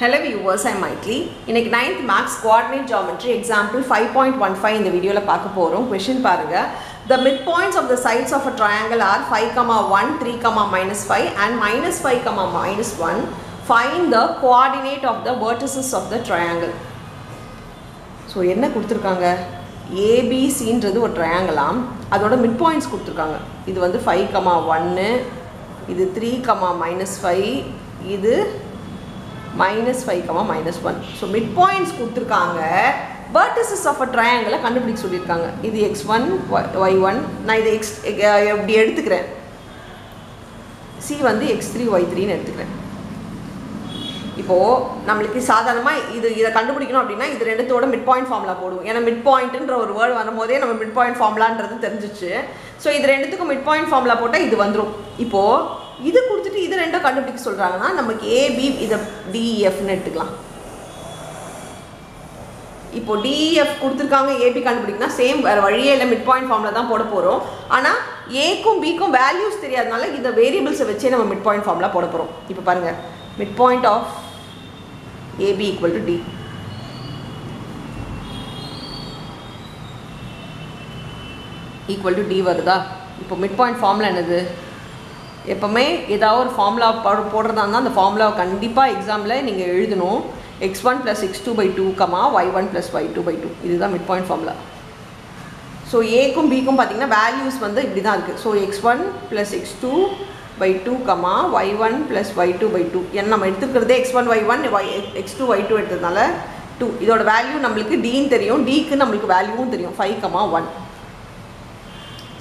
Hello viewers I மைட்லி இன்னைக்கு ninth maths coordinate geometry example five point one five இந்த வீடியோவில் பார்க்க போகிறோம் கொஷின் பாருங்க. The mid points of the sides of a triangle are five comma one three comma minus five and minus five comma minus one find the coordinate of the vertices of the triangle so என்ன கொடுத்துருக்காங்க? ஏபிசின்றது ஒரு ட்ரையாங்கிளாம் அதோட mid points கொடுத்துருக்காங்க. இது வந்து five comma ஒன்று இது three comma minus five இது minus five comma minus one so mid points கொடுத்துருக்காங்க. வேர்டிசஸ் ஆஃப் அ ட்ரையாங்கிளை கண்டுபிடிக்க சொல்லியிருக்காங்க. இது எக்ஸ் ஒன் ஒய் ஒன் நான் இதை எக்ஸ் எப்படி எடுத்துக்கிறேன்? சி வந்து எக்ஸ் த்ரீ ஒய் த்ரீன்னு எடுத்துக்கிறேன். இப்போது நம்மளுக்கு சாதாரணமாக இது இதை கண்டுபிடிக்கணும் அப்படின்னா இது ரெண்டுத்தோட மிட் பாயிண்ட் ஃபார்முலா போடுவோம். ஏன்னா மிட் பாயிண்ட்ன்ற ஒரு வேர்டு வரும்போதே நம்ம மிட் பாயிண்ட் ஃபார்முலான்றது தெரிஞ்சிச்சு. ஸோ இது ரெண்டுத்துக்கும் மிட் பாயிண்ட் ஃபார்முலா போட்டால் இது வந்துடும் இப்போது இது கொடுத்துட்டு இது ரெண்டும் கண்டுபிடிக்க சொல்கிறாங்கன்னா நமக்கு ஏபி இதை டிஇஎஃப்னு எடுத்துக்கலாம். இப்போ டிஎஃப் கொடுத்துருக்காங்க ஏபி கண்டுபிடிக்கனா சேம் வேறு வழியே இல்லை மிட் பாயிண்ட் ஃபார்மில் தான் போட போகிறோம் ஆனால் ஏக்கும் பிக்கும் வேல்யூஸ் தெரியாதனால இந்த வேரியபிள்ஸை வச்சே நம்ம மிட் பாயிண்ட் ஃபார்மில் போட போகிறோம் இப்போ பாருங்கள் mid point of AB equal to D equal to D வருதா? இப்போ மிட் பாயிண்ட் ஃபார்மில் என்னது? எப்போவுமே ஏதாவது ஒரு ஃபார்முலா போடுறதா இருந்தால் அந்த ஃபார்முலாவை கண்டிப்பாக எக்ஸாமில் நீங்கள் எழுதணும். X one plus x two by two comma y one plus y two by two இதுதான் மிட் பாயிண்ட் ஃபார்முலா ஸோ ஏக்கும் பிக்கும் பார்த்தீங்கன்னா வேல்யூஸ் வந்து இப்படி தான் இருக்குது so x one plus x two by two comma y one plus y two by two ஏன்னா நம்ம எடுத்துக்கிறதே x one y one y x two y two எடுத்ததுனால டூ இதோட வேல்யூ நம்மளுக்கு டீன்னு தெரியும். டீக்கு நம்மளுக்கு வேல்யூவும் தெரியும். ஃபைவ் கமா ஒன்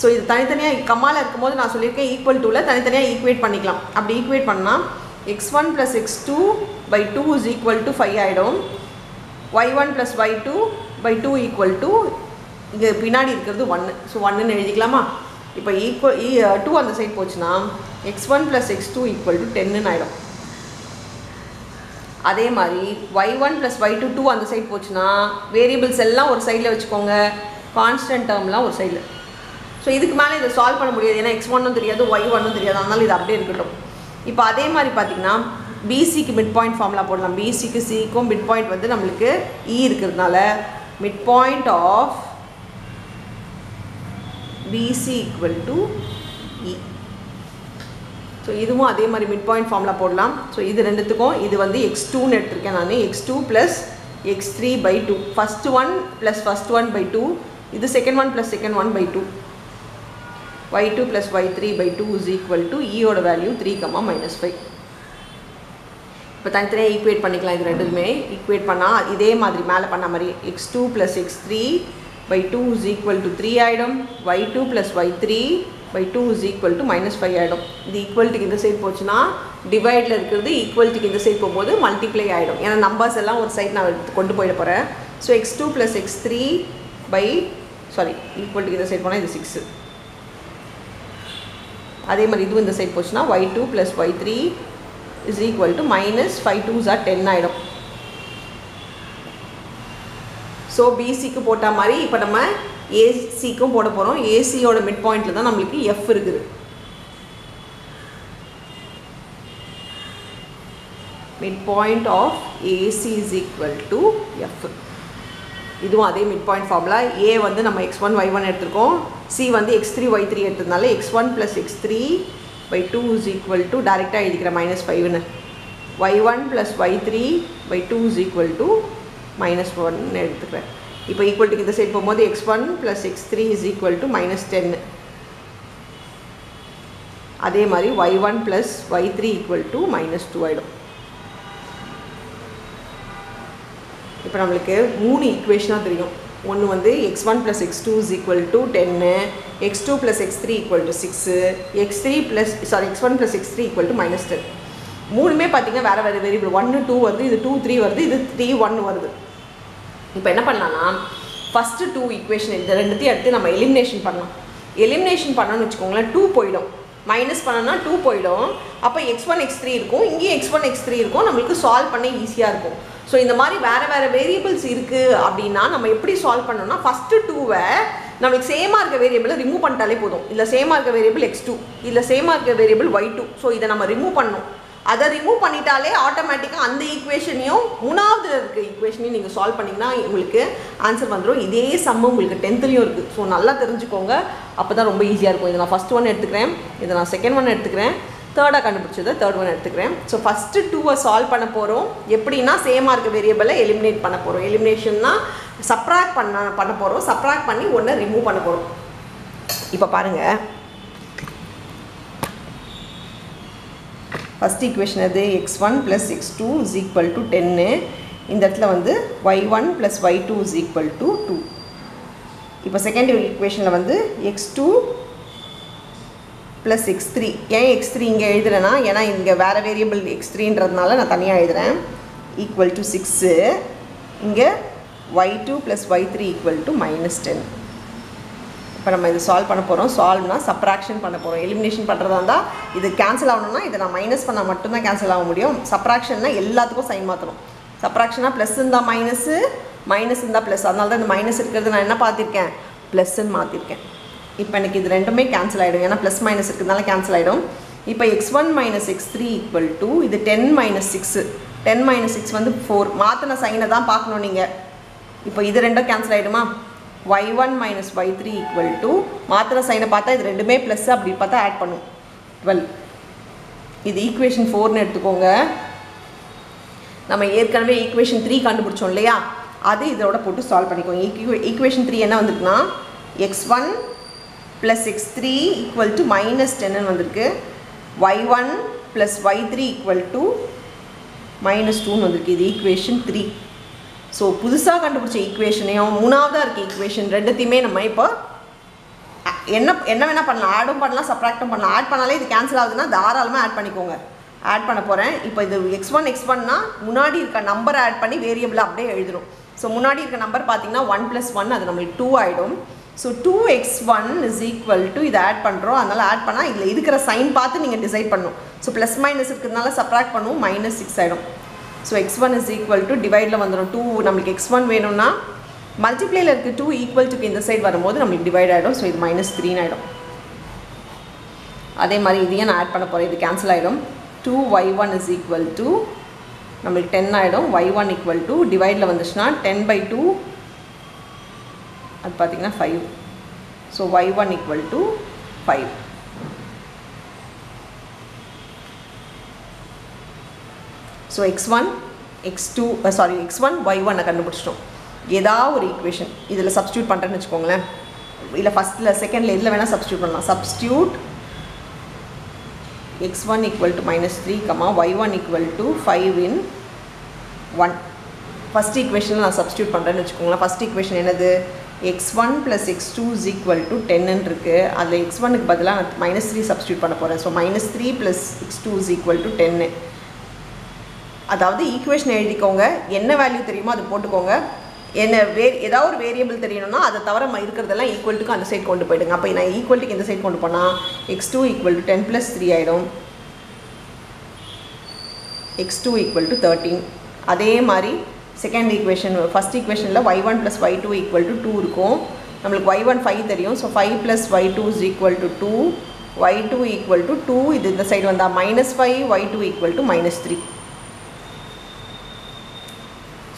ஸோ இது தனித்தனியாக கம்மாவில் இருக்கும்போது நான் சொல்லியிருக்கேன் ஈக்குவல் டூவில் தனித்தனியாக ஈக்குவேட் பண்ணிக்கலாம். அப்படி ஈக்குவேட் பண்ணால் x one plus x two by two is equal to five ஆகிடும் y one plus y two by two equal to இங்கே பின்னாடி இருக்கிறது ஒன்று ஸோ ஒன்றுன்னு எழுதிக்கலாமா? இப்போ ஈக்குவல் டூ அந்த சைட் போச்சுன்னா x one plus x two equal to டென்னு ஆகிடும் அதே மாதிரி y one plus y two two அந்த சைட் போச்சுன்னா வேரியபிள்ஸ் எல்லாம் ஒரு சைடில் வச்சுக்கோங்க. கான்ஸ்டன்ட் டேர்ம்லாம் ஒரு சைடில் ஸோ இதுக்கு மேலே இதை சால்வ் பண்ண முடியாது. ஏன்னா எக்ஸ் ஒன்னும் தெரியாது ஒய் ஒன்னும் தெரியாது. அதனால இது அப்படியே இருக்கட்டும். இப்போ அதே மாதிரி பார்த்தீங்கன்னா பிசிக்கு மிட் பாயிண்ட் ஃபார்முலா போடலாம். பிசிக்கு சிக்கும் மிட் பாயிண்ட் வந்து நம்மளுக்கு இ இருக்கிறதுனால mid point of BC equal to E so இதுவும் அதே மாதிரி மிட் பாயிண்ட் ஃபார்முலா போடலாம். ஸோ இது ரெண்டுத்துக்கும் இது வந்து எக்ஸ் டூன்னு எடுத்திருக்கேன் நான். X two plus x three by two first one plus first one by two இது second one plus second one by two y two plus y three by two is equal to இயோட value three comma minus five இப்போ தனித்தனியாக equate பண்ணிக்கலாம் இது ரெண்டுமே equate பண்ணால் இதே மாதிரி மேலே பண்ண மாதிரி x two plus x three by two is equal to three ஆகிடும் y two plus y three by two is equal to minus five ஆகிடும் இது ஈக்குவல்ட்டுக்கு இந்த சைட் போச்சுன்னா டிவைடில் இருக்கிறது ஈக்குவல்ட்டுக்கு இந்த சைட் போகும்போது மல்டிப்ளை ஆகிடும் ஏன்னா நம்பர்ஸ் எல்லாம் ஒரு சைட் நான் கொண்டு போயிட போகிறேன் so x two plus x three by sorry ஈக்குவல்ட்டுக்கு இந்த சைட் போனால் இது சிக்ஸு அதே மாதிரி இதுவும் இந்த சைட் போச்சுன்னா y two plus y three is equal to minus five two jar ten ஆகிடும் ஸோ பிசிக்கு போட்ட மாதிரி இப்போ நம்ம ஏசிக்கும் போட போகிறோம் ஏசியோட மிட் பாயிண்டில் தான் நம்மளுக்கு எஃப் இருக்குது. Mid point of AC is equal to F இதுவும் அதே மிட் பாயிண்ட் ஃபார்முலா ஏ வந்து நம்ம எக்ஸ் ஒன் ஒய் ஒன் எடுத்திருக்கோம். சி வந்து எக்ஸ் த்ரீ ஒய் த்ரீ எடுத்ததுனால x one plus x three by two is equal to டேரெக்டாக எழுதிக்கிறேன் minus ஃபைவ்னு y one plus y three by two is equal to minus ஒன்னு எடுத்துக்கிறேன். இப்போ equal ஈக்குவல்ட்டுக்கு இந்த சைட் போகும்போது x one plus x three is equal to minus டென்னு அதே மாதிரி y one plus y three equal to minus two ஆகிடும் இப்போ நம்மளுக்கு மூணு ஈக்குவேஷனாக தெரியும். ஒன்று வந்து x one plus x two is equal to ten x two plus x three equal to six x three plus sorry x one plus x three equal to minus ten மூணுமே பார்த்தீங்கன்னா வேறு வேறு வேரியபிள் ஒன்று two வருது இது two three வருது இது three one வருது. இப்போ என்ன பண்ணலாம்னா ஃபஸ்ட்டு டூ ஈக்குவேஷன் இந்த ரெண்டுத்தையும் எடுத்து நம்ம எலிமினேஷன் பண்ணலாம். எலிமினேஷன் பண்ணோன்னு வச்சுக்கோங்களேன் டூ போயிடும். மைனஸ் பண்ணோன்னா டூ போயிடும். அப்போ எக்ஸ் ஒன் எக்ஸ் த்ரீ இருக்கும். இங்கேயும் எக்ஸ் ஒன் எக்ஸ் த்ரீ இருக்கும். நம்மளுக்கு சால்வ் பண்ண ஈஸியாக இருக்கும். ஸோ இந்த மாதிரி வேறு வேறு வேரியபிள்ஸ் இருக்குது அப்படின்னா நம்ம எப்படி சால்வ் பண்ணோம்னா ஃபஸ்ட்டு டூவை நம்மளுக்கு சேமாக இருக்க வேரியபிளை ரிமூவ் பண்ணிட்டாலே போதும். இல்லை சேமாக இருக்க வேரியபிள் எக்ஸ் டூ இல்லை சேமாக இருக்க வேரியபிள் ஒய் டூ ஸோ இதை நம்ம ரிமூவ் பண்ணணும். அதை ரிமூவ் பண்ணிட்டாலே ஆட்டோமேட்டிக்காக அந்த ஈக்குவேஷனையும் மூணாவது இருக்க ஈக்குவேஷனையும் நீங்கள் சால்வ் பண்ணிங்கன்னா உங்களுக்கு ஆன்சர் வந்துடும் இதே சம்மு உங்களுக்கு டென்த்துலேயும் இருக்குது ஸோ நல்லா தெரிஞ்சுக்கோங்க. அப்போ தான் ரொம்ப ஈஸியாக இருக்கும். இதை நான் ஃபஸ்ட் ஒன் எடுத்துக்கிறேன். இதை நான் செகண்ட் ஒன் எடுத்துக்கிறேன். தேர்டாக கண்டுபிடிச்சது தேர்ட் ஒன் எடுத்துக்கிறேன். ஸோ ஃபஸ்ட்டு டூவை சால்வ் பண்ண போகிறோம் எப்படின்னா சேமாக இருக்க வேரியபிளை எலிமினேட் பண்ண போகிறோம் எலிமினேஷன்னா சப்ராக்ட் பண்ண பண்ண போகிறோம் சப்ராக்ட் பண்ணி ஒன்றை ரிமூவ் பண்ண போகிறோம் இப்போ பாருங்கள் ஃபஸ்ட் ஈக்குவேஷன் அது x one plus x two is equal to டென்னு இந்த இடத்துல வந்து y one plus y two is equal to two இப்போ செகண்ட் ஈக்குவேஷனில் வந்து x two plus x three ஏன் எக்ஸ் த்ரீ இங்கே எழுதுறேன்னா ஏன்னா இங்கே வேறு வேரியபிள் எக்ஸ் த்ரீன்றதுனால நான் தனியாக எழுதுகிறேன் ஈக்குவல் டு சிக்ஸு இங்கே y two plus y three equal to minus ten இப்போ நம்ம இது சால்வ் பண்ண போகிறோம் சால்வ்னா சப்ராக்ஷன் பண்ண போகிறோம் எலிமினேஷன் பண்ணுறதா இருந்தால் இது கேன்சல் ஆகணும்னா இதை நான் மைனஸ் பண்ணால் மட்டும்தான் கேன்சல் ஆக முடியும். சப்ராக்ஷன்னா எல்லாத்துக்கும் சைன் மாற்றணும் சப்ராக்ஷனாக ப்ளஸ் இருந்தால் மைனஸு மைனஸ் இருந்தால் ப்ளஸ் அதனால தான் இந்த மைனஸ் இருக்கிறது நான் என்ன பார்த்துருக்கேன்? ப்ளஸ்ன்னு மாற்றிருக்கேன் இப்போ எனக்கு இது ரெண்டுமே கேன்சல் ஆகிடும் ஏன்னா ப்ளஸ் மைனஸ் இருக்கிறதுனால கேன்சல் ஆகிடும் இப்போ X one minus X three equal to இது ten minus six ten minus six வந்து ஃபோர் மாற்றின சைனை தான் பார்க்கணும் நீங்கள் இப்போ இது ரெண்டும் cancel ஆகிடுமா y one minus y three equal to மாத்திர சைனை பார்த்தா இது ரெண்டுமே ப்ளஸ் அப்படி பார்த்தா ஆட் பண்ணும். டுவெல் இது ஈக்குவேஷன் ஃபோர்னு எடுத்துக்கோங்க. நம்ம ஏற்கனவே ஈக்குவேஷன் த்ரீ கண்டுபிடிச்சோம் இல்லையா? அது இதோட போட்டு சால்வ் பண்ணிக்கோங்க ஈக்குவே ஈக்குவேஷன் த்ரீ என்ன வந்திருக்குன்னா x one plus six three equal to minus டென்னு வந்திருக்கு. Y one plus y three equal to minus டூன்னு வந்திருக்கு. இது ஈக்குவேஷன் த்ரீ ஸோ புதுசாக கண்டுபிடிச்ச ஈக்குவேஷனையும் மூணாவதாக இருக்க ஈக்குவேஷன் ரெண்டுத்தையுமே நம்ம இப்போ என்ன என்ன வேணால் பண்ணலாம். ஆடும் பண்ணலாம் சப்ராக்டும் பண்ணலாம். ஆட் பண்ணாலே இது கேன்சல் ஆகுதுன்னா தாராளமாக ஆட் பண்ணிக்கோங்க. ஆட் பண்ண போகிறேன் இப்போ இது எக்ஸ் ஒன் எக்ஸ் ஒன்னா முன்னாடி இருக்க நம்பரை ஆட் பண்ணி வேரியபிளை அப்படியே எழுதணும் ஸோ முன்னாடி இருக்க நம்பர் பார்த்தீங்கன்னா ஒன் ப்ளஸ் ஒன் அது நம்மளுக்கு டூ ஆகிடும் so two x one is equal to இதை ஆட் பண்ணுறோம் அதனால் ஆட் பண்ணால் இதில் இருக்கிற சைன் பார்த்து நீங்கள் டிசைட் பண்ணணும். ஸோ ப்ளஸ் மைனஸ் இருக்கிறதுனால சப்ராக்ட் பண்ணுவோம். மைனஸ் சிக்ஸ் ஆகிடும் so x one is equal to டிவைடில் வந்துடும் டூ நம்மளுக்கு எக்ஸ் ஒன் வேணும்னா மல்டிப்ளேயில் இருக்க டூ ஈக்குவல் டுக்கு இந்த சைடு வரும்போது நம்மளுக்கு டிவைட் ஆகிடும் ஸோ இது மைனஸ் த்ரீன் ஆகிடும் அதே மாதிரி இதையும் நான் ஆட் பண்ண போகிறேன் இது கேன்சல் ஆகிடும் two y one is equal to நம்மளுக்கு டென் ஆகிடும் ஒய் ஒன் ஈக்குவல் டு டிவைடில் வந்துச்சுன்னா டென் பை டூ அது பார்த்திங்கன்னா five so y one equal to five so x one x two sorry x one y ஒன்னை கண்டுபிடிச்சிட்டோம். ஏதாவது ஒரு ஈக்குவேஷன் இதில் சப்ஸ்டியூட் பண்ணுறேன்னு வச்சுக்கோங்களேன். இல்லை ஃபஸ்ட்டில் செகண்டில் எதில் வேணால் சப்ஸ்டியூட் பண்ணலாம். Substitute x one equal to minus three comma y one equal to five in one first ஈக்குவேஷனில் நான் சப்ஸ்டியூட் பண்ணுறேன்னு வச்சுக்கோங்களேன். ஃபஸ்ட் ஈக்குவேஷன் என்னது? X one plus x two is equal to டென்னு இருக்குது அதில் எக்ஸ் ஒனுக்கு பதிலாக நான் மைனஸ் த்ரீ சப்ஸ்டியூட் பண்ண போகிறேன் so minus three plus x two is equal to டென்னு அதாவது ஈக்குவேஷன் எழுதிக்கோங்க. என்ன வேல்யூ தெரியுமோ அது போட்டுக்கோங்க. என்ன வே ஏதாவது ஒரு வேரியபிள் தெரியணும்னா அதை தவிர ம- இருக்கிறதெல்லாம் ஈக்குவல்ட்டுக்கு அந்த சைடு கொண்டு போயிடுங்க. அப்போ நான் ஈக்குவல்ட்டுக்கு இந்த சைட் கொண்டு போனால் x two equal to ten plus three ஆகிடும் x two equal to thirteen அதே மாதிரி செகண்ட் ஈக்குவேஷன் ஃபஸ்ட் ஈக்குவேஷனில் y one plus y two equal to two இருக்கும். நம்மளுக்கு ஒய் ஒன் ஃபைவ் தெரியும். So five plus y two is equal to two y two equal to two இது இந்த side வந்தால் minus five y two equal to minus three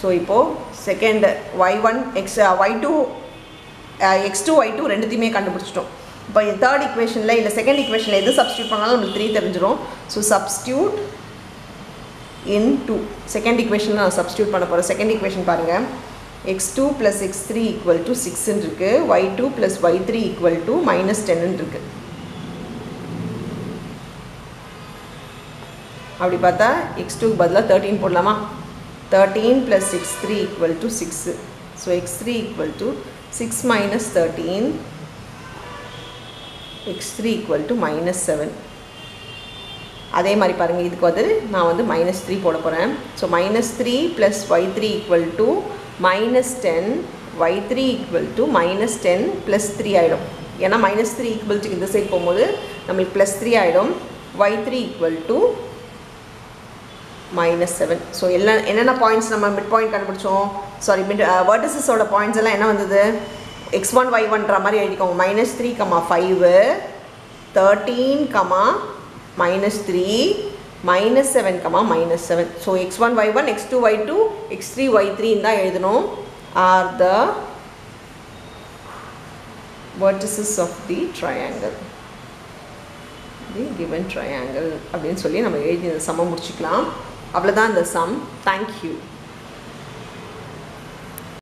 so இப்போது second y one x y two x two y two ரெண்டுத்தையுமே கண்டுபிடிச்சிட்டோம். இப்போ third ஈக்குவேஷனில் இல்லை second ஈக்குவேஷனில் எது சப்ஸ்டியூட் பண்ணாலும் நம்மளுக்கு த்ரீ தெரிஞ்சிடும் so substitute in two second ஈக்குவேஷனில் நான் சப்ஸ்டியூட் பண்ண போகிறேன் செகண்ட் ஈக்குவேஷன் பாருங்கள் x two plus x three equal to சிக்ஸ்ன்னு இருக்குது y two plus y three equal to minus டென்னு இருக்குது அப்படி பார்த்தா எக்ஸ் டூக்கு பதிலாக தேர்ட்டீன் போடலாமா? Thirteen plus six three equal to six so x three equal to six minus thirteen x three equal to minus seven அதே மாதிரி பாருங்கள் இதுக்கு வந்து நான் வந்து மைனஸ் த்ரீ போட போகிறேன் so minus three plus y three equal to minus ten y three equal to minus ten plus three ஆகிடும் ஏன்னா மைனஸ் த்ரீ ஈக்குவல் டு இந்த சைடு போகும்போது நம்மளுக்கு ப்ளஸ் த்ரீ ஆகிடும் y three equal to minus seven so எல்லாம் என்னென்ன points நம்ம mid point கண்டுபிடிச்சோம்? சாரி மிட் வேர்டசஸோட பாயிண்ட்ஸ் எல்லாம் என்ன வந்தது? எக்ஸ் ஒன் ஒய் ஒன்ற மாதிரி எழுதிக்கோங்க. Minus three comma five thirteen comma minus three minus seven comma minus seven so x one y one x two y two x three y எழுதணும். Are the vertices of the triangle. The given triangle அப்படின்னு சொல்லி நம்ம எழுதி இந்த சம்ம முடிச்சுக்கலாம். அவ்வளோதான் இந்த சம் தேங்க்யூ